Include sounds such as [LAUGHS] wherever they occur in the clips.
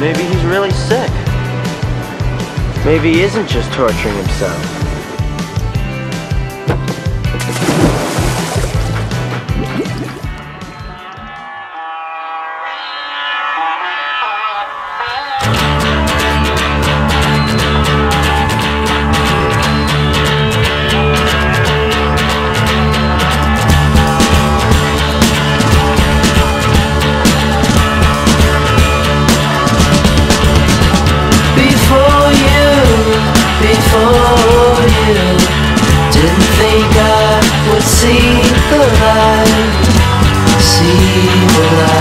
Maybe he's really sick. Maybe he isn't just torturing himself. [LAUGHS] see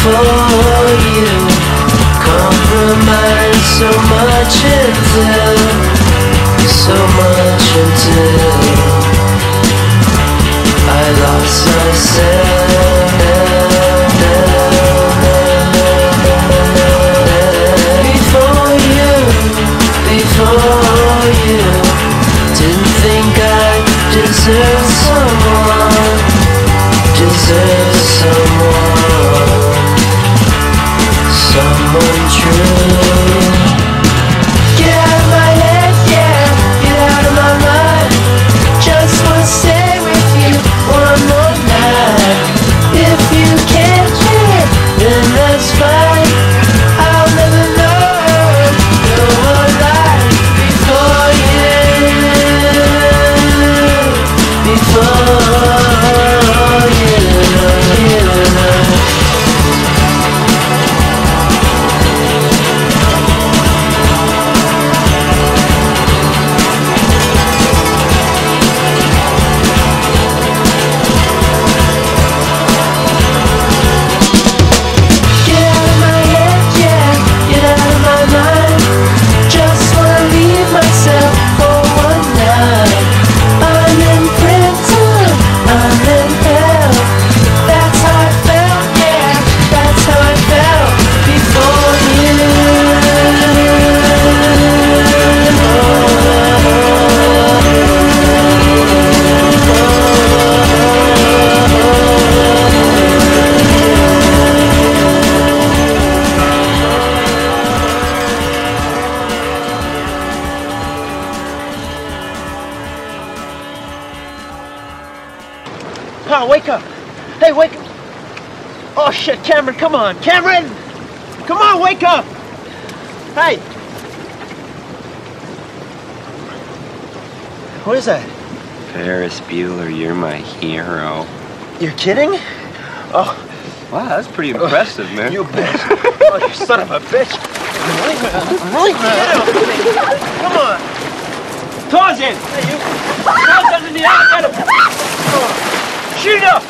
before you compromise so much until, so much until I lost myself. Before you, before you, didn't think I deserved someone deserve someone, Oh, wake up! Hey, wake up! Oh shit, Cameron, come on! Cameron! Come on, wake up! Hey! What is that? Ferris Bueller, you're my hero. You're kidding? Oh, Wow, that's pretty impressive, oh, man. you bitch! Oh, you son of a bitch! Man. Right, man. Come on! Tarzan! Hey, you! Tarzan in the Shoot up!